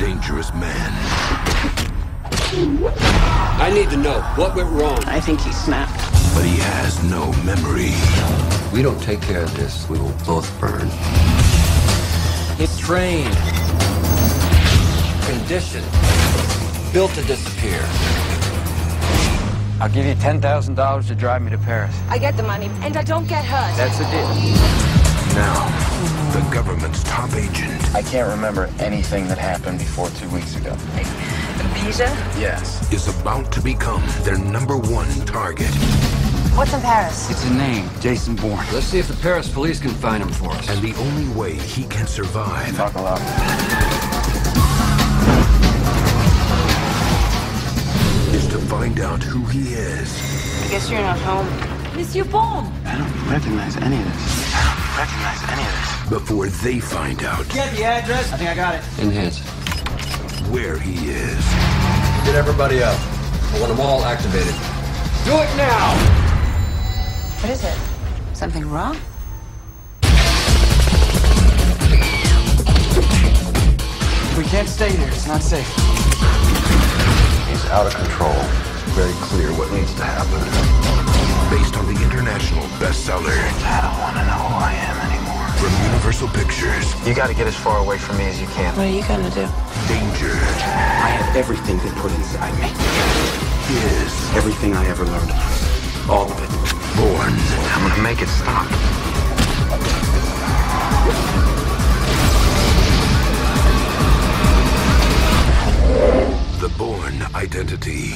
dangerous man. I need to know what went wrong. I think he snapped. But he has no memory. We don't take care of this, we will both burn. It's trained, conditioned, built to disappear. I'll give you $10,000 to drive me to Paris. I get the money, and I don't get hurt. That's the deal. Now, the government's top agent I can't remember anything that happened before two weeks ago. Peter? Yes. is about to become their number one target. What's in Paris? It's a name, Jason Bourne. Let's see if the Paris police can find him for us. And the only way he can survive Buckle up. is to find out who he is I guess you're not home. Monsieur Bourne! I don't recognize any of this. Before they find out Get the address? I think I got it. Enhance. where he is. Get everybody up. I want them all activated. Do it now! What is it? Something wrong? We can't stay here. It's not safe. He's out of control. Very clear what needs to happen. Based on the international bestseller I don't want to know who I am anymore. from Universal Pictures, You got to get as far away from me as you can. What are you gonna do? Danger I have everything they put inside me. is Everything I ever learned. All of it. born. I'm going to make it stop. The Bourne Identity.